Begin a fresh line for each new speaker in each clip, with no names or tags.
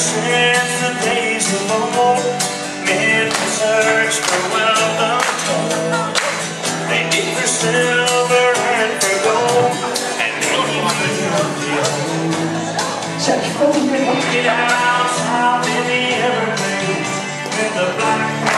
since the days of old, men searched for wealth untold. They dig for silver and for gold, and many of the old. Get out south in the Everglades, with the black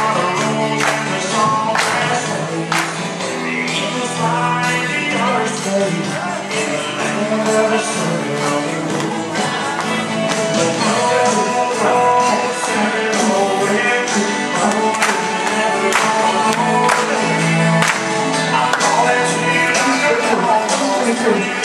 Alors,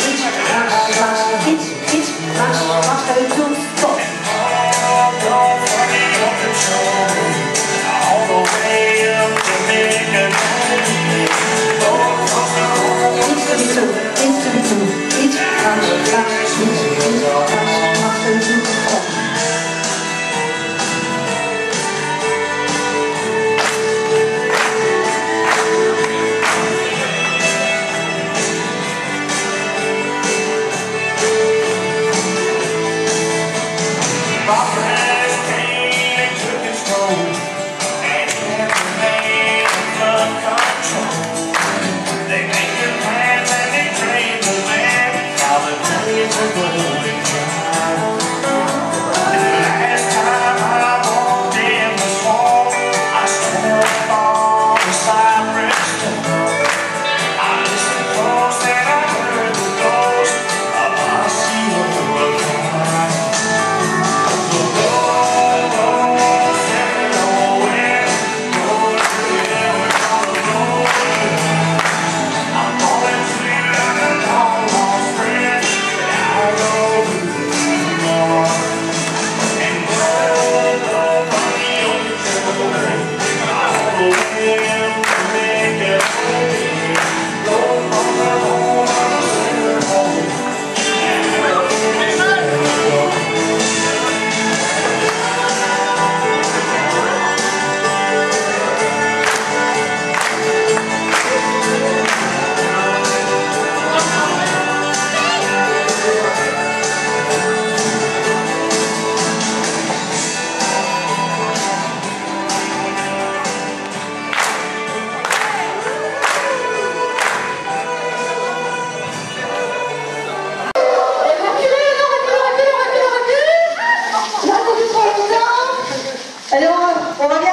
On va bien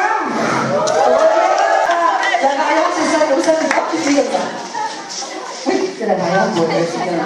La variante, c'est ça, comme ça, c'est particulier. Oui, c'est la variante, c'est la